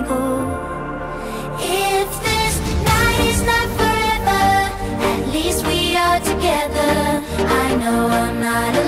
If this night is not forever At least we are together. I know I'm not alone.